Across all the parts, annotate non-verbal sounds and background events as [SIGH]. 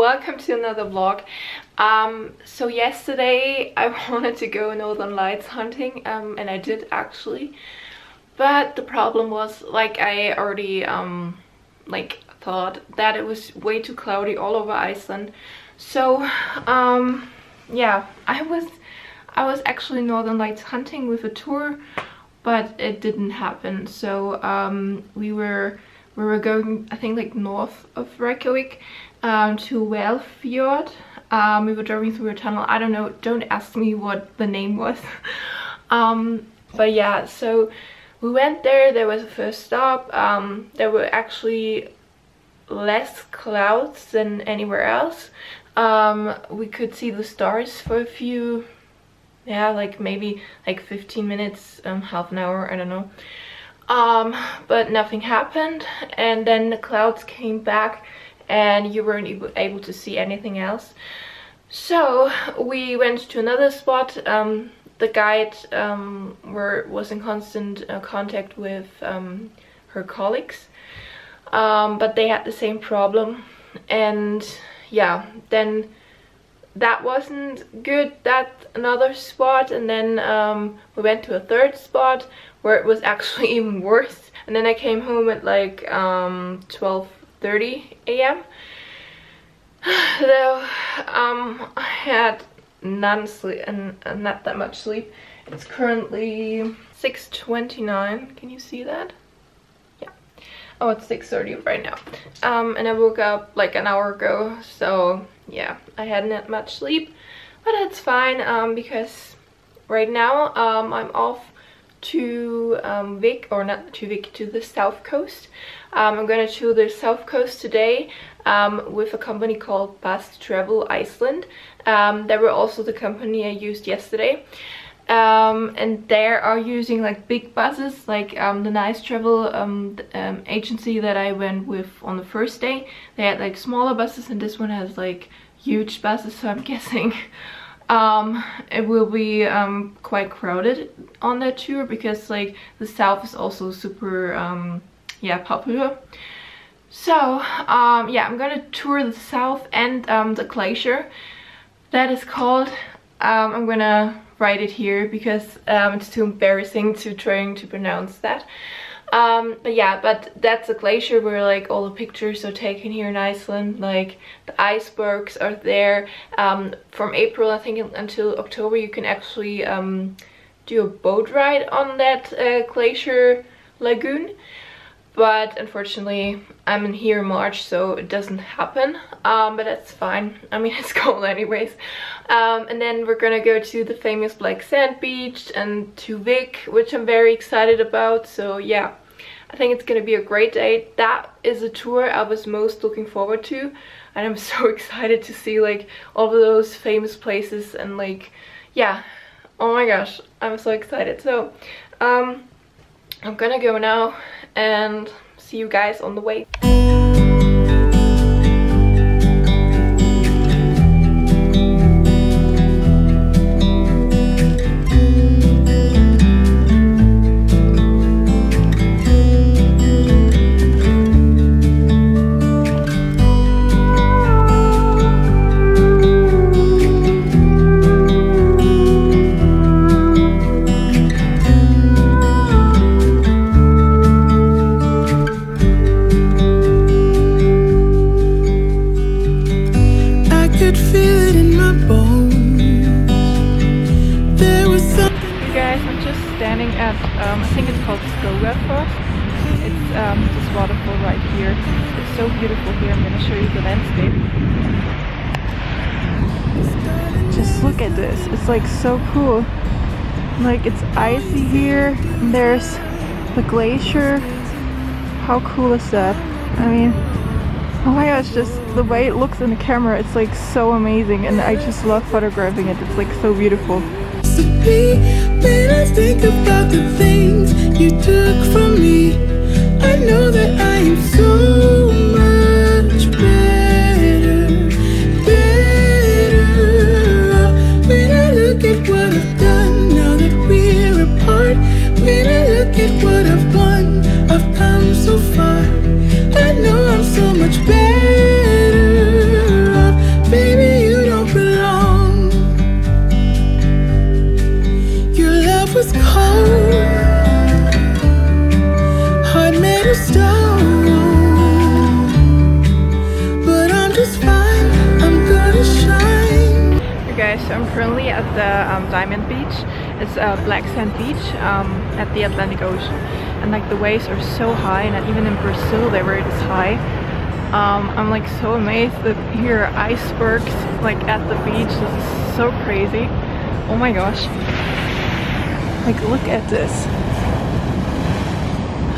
welcome to another vlog. Um so yesterday i [LAUGHS] wanted to go northern lights hunting um and i did actually. But the problem was like i already um like thought that it was way too cloudy all over iceland. So um yeah i was i was actually northern lights hunting with a tour but it didn't happen. So um, we were we were going I think like north of Reykjavik um, to Wellfjord um, we were driving through a tunnel. I don't know. Don't ask me what the name was. [LAUGHS] Um, but yeah so we went there. There was a first stop. Um, there were actually less clouds than anywhere else. Um, we could see the stars for a few yeah like maybe like 15 minutes um half an hour. I don't know. Um but nothing happened. And then the clouds came back and you weren't able to see anything else. So we went to another spot. Um, the guide um, were, was in constant uh, contact with um, her colleagues, um, but they had the same problem. And yeah, then that wasn't good, that another spot. And then um, we went to a third spot where it was [LAUGHS] actually even worse. And then I came home at like um, 12 30 a.m. Though um, I had not sleep and not that much sleep. It's currently 6.29. Can you see that? Yeah. Oh, it's 6.30 right now. Um, and I woke up like an hour ago. So yeah, I hadn't had much sleep. But it's fine um, because right now um, I'm off to um, Vik, or not to Vik, to the south coast um, I'm going to the south coast today um, with a company called Best Travel Iceland. Um, they were also the company I used yesterday. Um, and they are using like big buses like um, the nice travel um, um, agency that I went with on the first day they had like smaller buses and this one has like huge buses so I'm [LAUGHS] guessing um, it will be um, quite crowded on that tour because like the south is also super yeah popular so yeah I'm gonna tour the south and the glacier that is called I'm gonna write it here because um, it's too embarrassing to trying to pronounce that. Um, but yeah, but that's a glacier where like all the pictures are taken here in Iceland, like the icebergs are there. Um, from April I think until October you can actually um, do a boat ride on that uh, glacier lagoon but unfortunately I'm in here in March so it doesn't happen. Um, but that's fine. I mean [LAUGHS] it's cold anyways. Um, and then we're gonna go to the famous Black Sand Beach and to Vik which I'm very excited about. So yeah. I think it's gonna be a great day. That is a tour I was most looking forward to. And I'm [LAUGHS] so excited to see like all of those famous places and like yeah. Oh my gosh. I'm so excited. So um I'm gonna go now and see you guys on the way. Just look at this. It's like so cool. Like it's icy here. There's the glacier. How cool is that? I mean, oh my gosh, just the way it looks in the camera, it's like so amazing. And I just love photographing it. It's like so beautiful. Took from me, I know that I am so so I'm currently at the um, Diamond Beach. It's a black sand beach um, at the Atlantic Ocean. And like the waves are so high and even in Brazil they were this high. Um, I'm like so amazed that here are icebergs like at the beach. This is so crazy. Oh my gosh. Like look at this.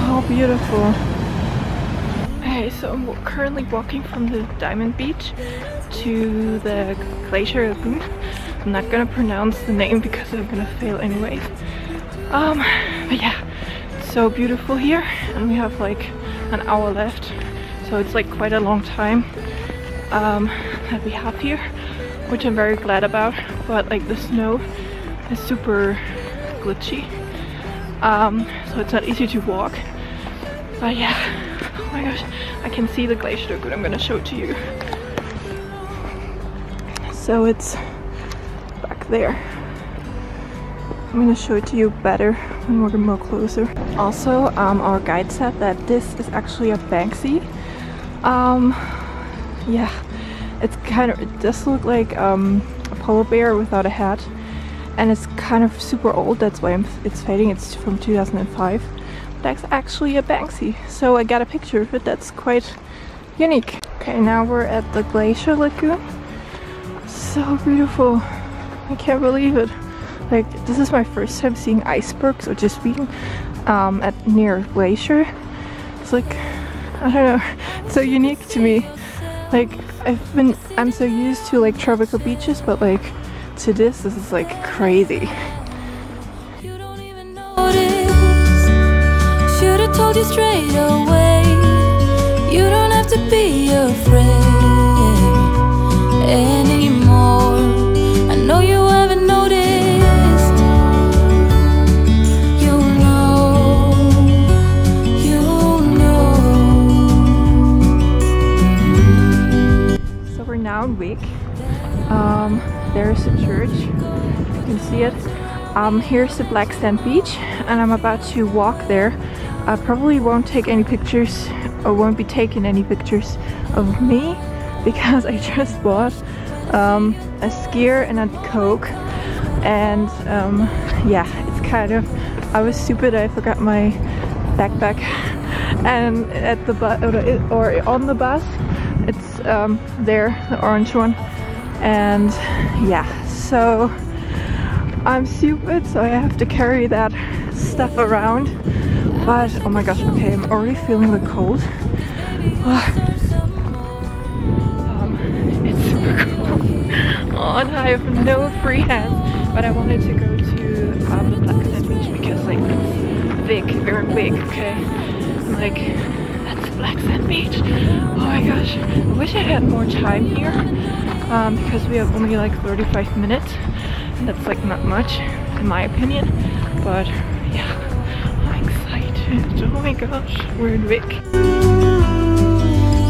How beautiful. Okay, so I'm currently walking from the Diamond Beach to the Glacier. I'm not gonna pronounce the name because I'm gonna fail anyways. Um, but yeah, it's so beautiful here and we have like an hour left. So it's like quite a long time um, that we have here, which I'm very glad about. But like the snow is super glitchy. Um, so it's not easy to walk. But yeah, oh my gosh, I can see the glacier lagoon. I'm gonna show it to you. So it's back there. I'm gonna show it to you better when we're more closer. Also, um, our guide said that this is actually a Banksy. Um, yeah, it's kind of, it does look like um, a polar bear without a hat. And it's kind of super old, that's why it's fading. It's from 2005. but That's actually a Banksy. So I got a picture of it. That's quite unique. Okay, now we're at the Glacier Lagoon so beautiful. I can't believe it. Like, this is my first time seeing icebergs or just being um, at near glacier. It's like, I don't know, it's so unique to me. Like, I've been, I'm so used to like tropical beaches, but like, to this, this is like crazy. Told you straight away. You don't have to be afraid. Now Vik um, there's a church, you can see it. Um, here's the Black Sand Beach and I'm about to walk there. I probably won't take any pictures or won't be taking any pictures of me [LAUGHS] because I just bought um, a skyr and a coke and um, yeah it's kind of I was stupid I forgot my backpack [LAUGHS] and at the bus or on the bus um, there the orange one. And yeah so I'm stupid so I have to carry that stuff around. But oh my gosh okay I'm already feeling the cold. Um, it's super cold. [LAUGHS] Oh, and I have no free hands but I wanted to go to um, the Black Sand Beach because like it's big very big okay? Like that's Black Sand Beach. Oh my gosh wish I had more time here um, because we have only like 35 minutes and that's like not much in my opinion but yeah I'm excited. [LAUGHS] Oh my gosh we're in Vik.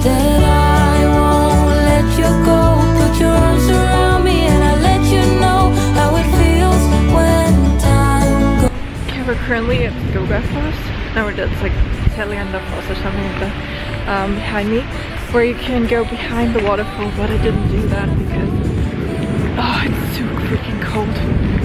That I won't let you go. Put your arms around me and I'll let you know how it feels when time goes. Okay we're currently at Goga Falls no that's like Italiana Falls or something like that um, behind me where you can go behind the waterfall, but I didn't do that because oh, it's too freaking cold.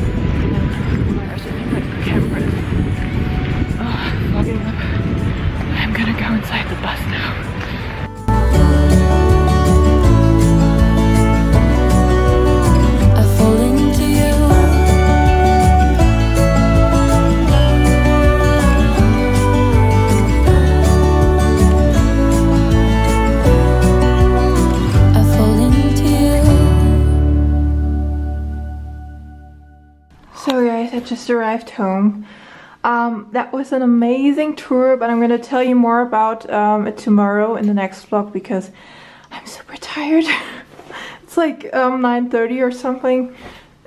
Just arrived home. Um, that was an amazing tour, but I'm gonna tell you more about um, it tomorrow in the next vlog because I'm super tired. [LAUGHS] it's like um, 9.30 or something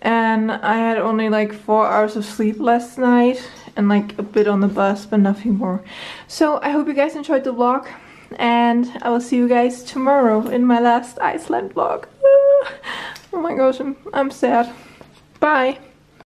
and I had only like 4 hours of sleep last night and like a bit on the bus but nothing more. So I hope you guys enjoyed the vlog and I will see you guys tomorrow in my last Iceland vlog. [LAUGHS] oh my gosh, I'm, I'm sad. Bye!